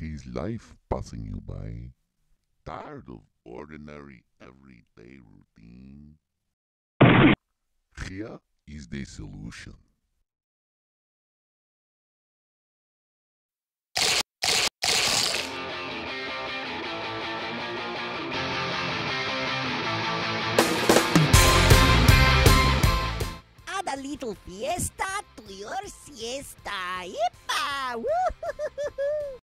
his life passing you by? Tired of ordinary everyday routine? Here is the solution. Add a little fiesta to your siesta. Yep.